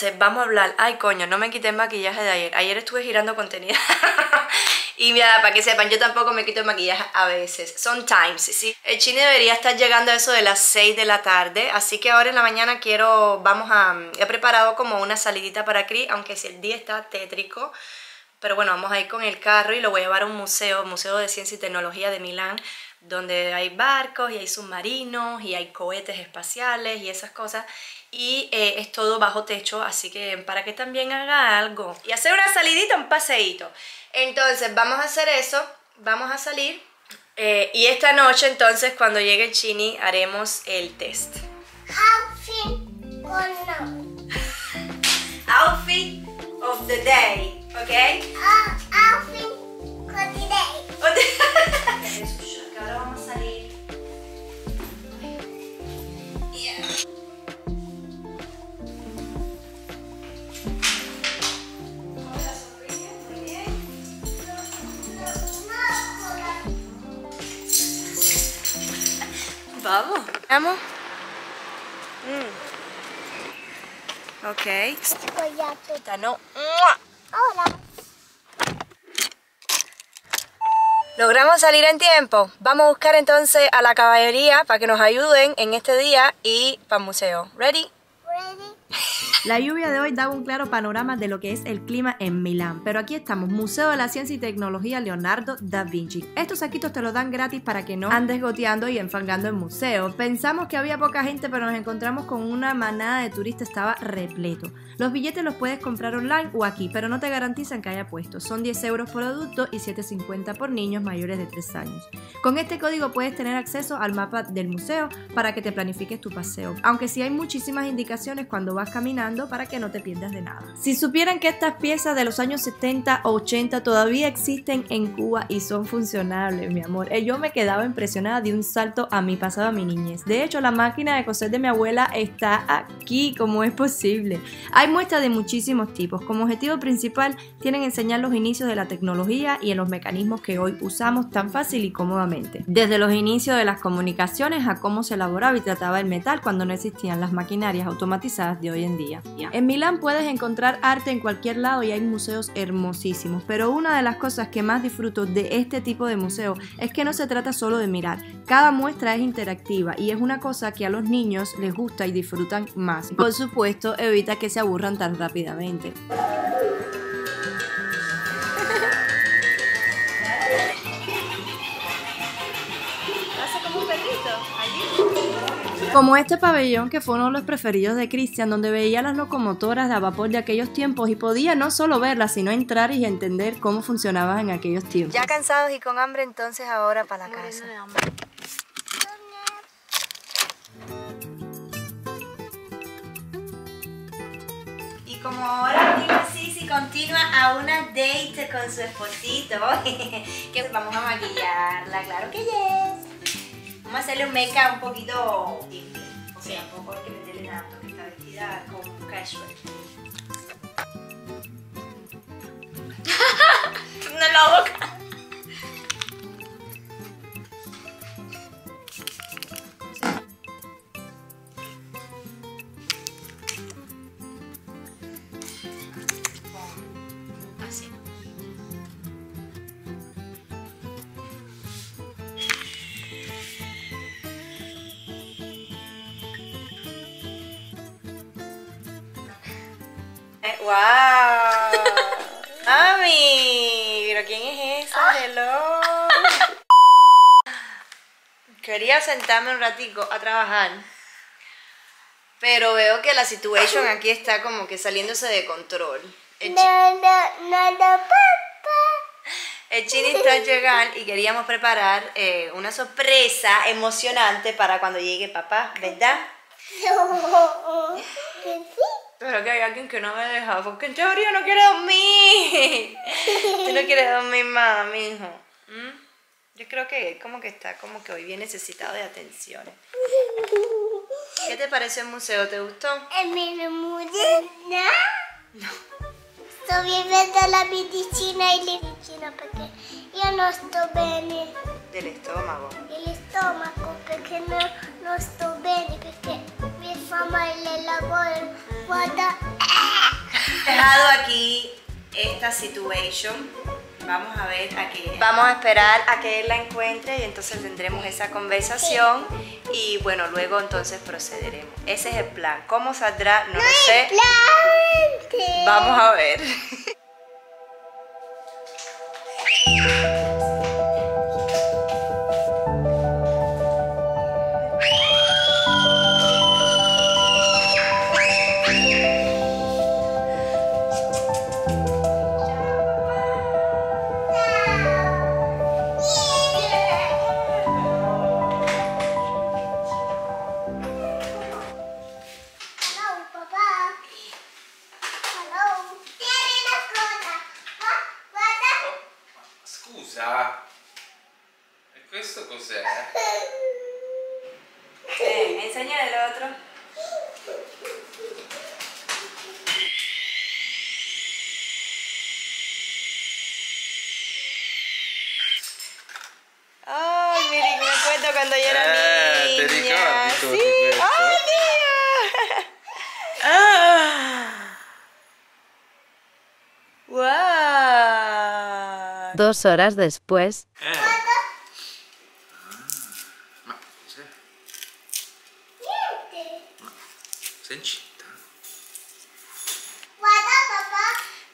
entonces vamos a hablar. Ay, coño, no me quité el maquillaje de ayer. Ayer estuve girando contenido. y mira, para que sepan, yo tampoco me quito el maquillaje a veces. Sometimes, ¿sí? El chini debería estar llegando a eso de las 6 de la tarde. Así que ahora en la mañana quiero, vamos a... He preparado como una salidita para Cris, aunque si el día está tétrico. Pero bueno, vamos a ir con el carro y lo voy a llevar a un museo, Museo de Ciencia y Tecnología de Milán, donde hay barcos y hay submarinos y hay cohetes espaciales y esas cosas y eh, es todo bajo techo, así que para que también haga algo. Y hacer una salidita, un paseíto. Entonces vamos a hacer eso, vamos a salir eh, y esta noche entonces cuando llegue el Chini haremos el test. Outfit or no? Outfit of the day, ¿ok? Uh, outfit for today. Ahora vamos a salir. Yeah. Muy bien. Vamos. Vamos. Mm. Ok. Collato. Esta no. Logramos salir en tiempo. Vamos a buscar entonces a la caballería para que nos ayuden en este día y para el museo. ¿Ready? La lluvia de hoy daba un claro panorama de lo que es el clima en Milán, pero aquí estamos, Museo de la Ciencia y Tecnología Leonardo da Vinci. Estos saquitos te los dan gratis para que no andes goteando y enfangando el museo. Pensamos que había poca gente, pero nos encontramos con una manada de turistas, estaba repleto. Los billetes los puedes comprar online o aquí, pero no te garantizan que haya puestos. Son 10 euros por adulto y 7,50 por niños mayores de 3 años. Con este código puedes tener acceso al mapa del museo para que te planifiques tu paseo, aunque sí hay muchísimas indicaciones cuando vas caminando para que no te pierdas de nada. Si supieran que estas piezas de los años 70 o 80 todavía existen en Cuba y son funcionables, mi amor, eh, yo me quedaba impresionada de un salto a mi pasado, a mi niñez. De hecho, la máquina de coser de mi abuela está aquí, ¿cómo es posible? Hay muestras de muchísimos tipos. Como objetivo principal tienen enseñar los inicios de la tecnología y en los mecanismos que hoy usamos tan fácil y cómodamente. Desde los inicios de las comunicaciones a cómo se elaboraba y trataba el metal cuando no existían las maquinarias automatizadas de hoy en día. En Milán puedes encontrar arte en cualquier lado y hay museos hermosísimos, pero una de las cosas que más disfruto de este tipo de museo es que no se trata solo de mirar. Cada muestra es interactiva y es una cosa que a los niños les gusta y disfrutan más. Por supuesto, evita que se aburran tan rápidamente. Como este pabellón que fue uno de los preferidos de Christian, donde veía las locomotoras de a vapor de aquellos tiempos y podía no solo verlas, sino entrar y entender cómo funcionaban en aquellos tiempos. Ya cansados y con hambre, entonces ahora para la casa. Y como ahora Sisi continúa a una date con su esposito, que vamos a maquillarla, claro que yes. Vamos a hacerle un make-up un poquito o sea, tampoco hay que meterle tanto, que está vestida con casual. Eh, ¡Wow! ¡Mami! ¿Pero quién es esa? Hello. Quería sentarme un ratico a trabajar. Pero veo que la situación aquí está como que saliéndose de control. El, chi- chini está a llegar y queríamos preparar eh, una sorpresa emocionante para cuando llegue papá, ¿verdad? Pero que hay alguien que no me deja, porque en teoría no quiere dormir. Tú no quieres dormir más, mijo. ¿Mm? Yo creo que él como que está como que hoy bien necesitado de atenciones. ¿Qué te pareció el museo? ¿Te gustó? E mi moderna. No. Sto vivendo la medicina e medicina perché io non sto bene. Del estómago. Il stomaco perché no, non sto bene perché mi fa male la gola. Guarda. Dejado aquí esta situation. Vamos a ver a qué. Vamos a esperar a que él la encuentre y entonces tendremos esa conversación y bueno, luego entonces procederemos. Ese es el plan. ¿Cómo saldrá? No lo sé. Plante. Vamos a ver. cuando yo era Eh, niña. Ah. ¡Wow! Dos horas después, Eh.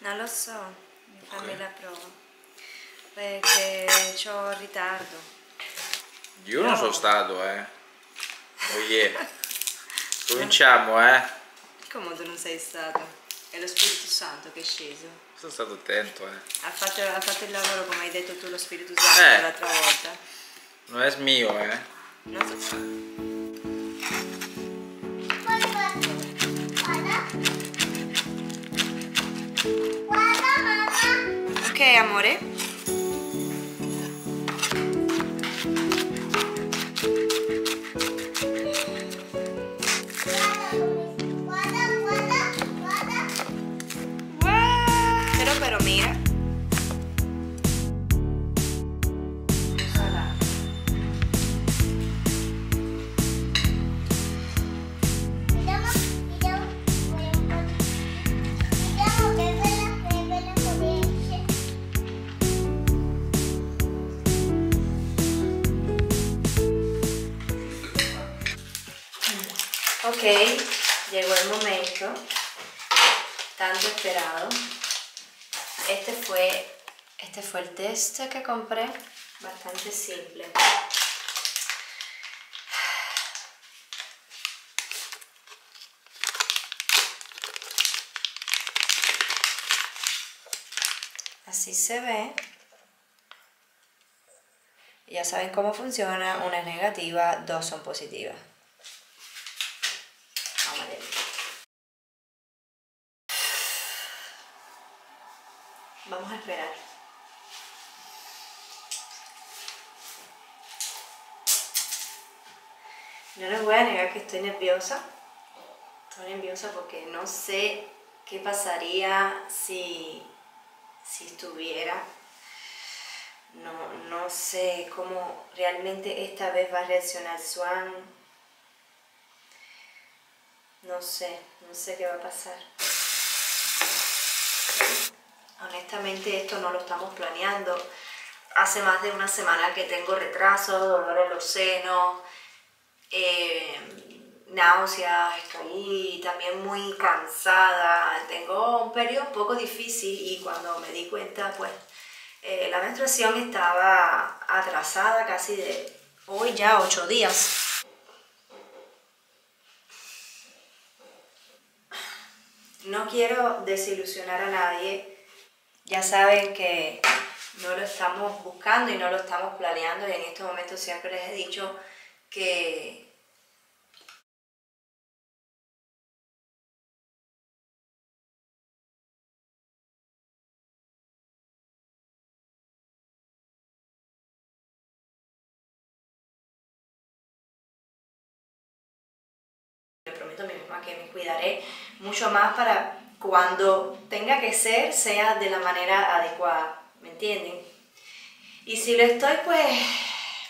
Non lo so, mi fammi la prova. Perché ho ritardo. Io non No. sono stato, eh. Oh yeah. Cominciamo, eh. Come tu non sei stato? È lo Spirito Santo che è sceso. Sono stato attento, eh. Ha fatto, ha fatto il lavoro come hai detto tu, lo Spirito Santo, Eh. l'altra volta. Non è mio, eh. Non so. Amore. Llegó el momento, tanto esperado. Este fue, este fue el test que compré, bastante simple. Así se ve. Ya saben cómo funciona, una es negativa, dos son positivas. Vamos a esperar. No les voy a negar que estoy nerviosa. Estoy nerviosa porque no sé qué pasaría si, si estuviera. No, no sé cómo realmente esta vez va a reaccionar Swan. No sé, no sé qué va a pasar. Honestamente esto no lo estamos planeando. Hace más de una semana que tengo retraso, dolor en los senos, eh, náuseas, estoy también muy cansada. Tengo un periodo un poco difícil y cuando me di cuenta, pues eh, la menstruación estaba atrasada casi de hoy ya ocho días. No quiero desilusionar a nadie. Ya saben que no lo estamos buscando y no lo estamos planeando y en este momento siempre les he dicho que me prometo a mí misma que me cuidaré mucho más para cuando tenga que ser, sea de la manera adecuada, ¿me entienden? Y si lo estoy, pues,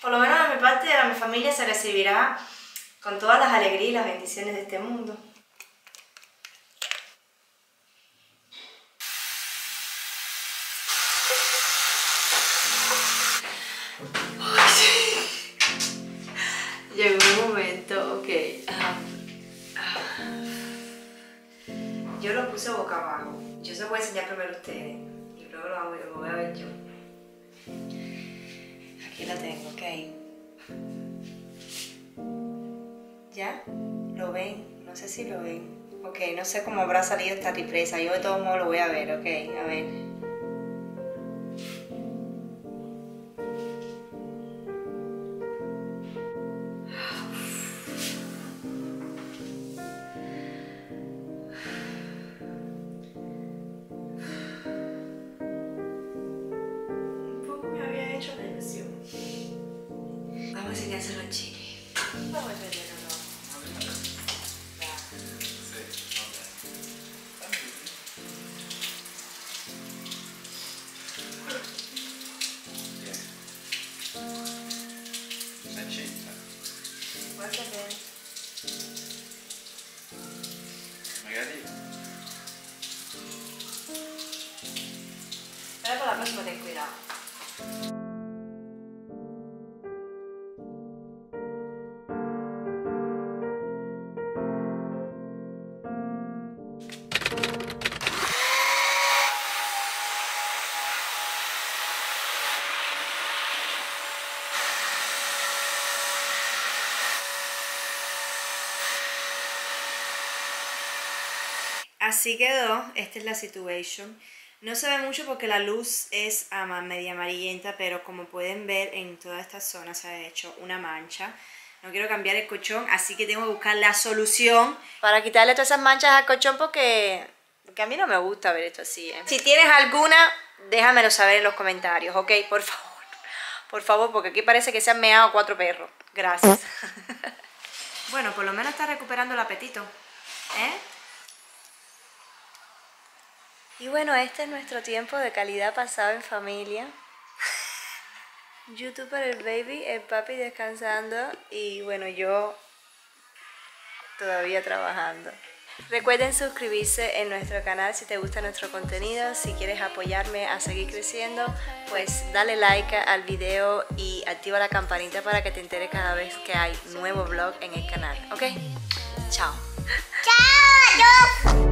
por lo menos de mi parte, de mi familia se recibirá con todas las alegrías y las bendiciones de este mundo. Primero a ustedes y luego lo, hago- lo voy a ver yo. Aquí la tengo, ok. ¿Ya? ¿Lo ven? No sé si lo ven. Ok, no sé cómo habrá salido esta represa. Yo de todos modos lo voy a ver, ok. A ver. Vamos a enseñárselo al chile. Así quedó, esta es la situation. No se ve mucho porque la luz es ama- media amarillenta, pero como pueden ver en toda esta zona se ha hecho una mancha. No quiero cambiar el colchón, así que tengo que buscar la solución para quitarle todas esas manchas al colchón porque, porque a mí no me gusta ver esto así. ¿eh? Si tienes alguna, déjamelo saber en los comentarios, ¿ok? Por favor. Por favor, porque aquí parece que se han meado cuatro perros. Gracias. bueno, por lo menos está recuperando el apetito. ¿Eh? Y bueno, este es nuestro tiempo de calidad pasado en familia. YouTube para el baby, el papi descansando y bueno, yo todavía trabajando. Recuerden suscribirse en nuestro canal si te gusta nuestro contenido. Si quieres apoyarme a seguir creciendo, pues dale like al video y activa la campanita para que te enteres cada vez que hay nuevo vlog en el canal. ¿Ok? Chao. ¡Chao!